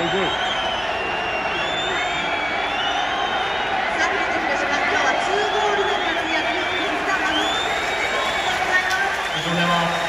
They do. Thank you very much.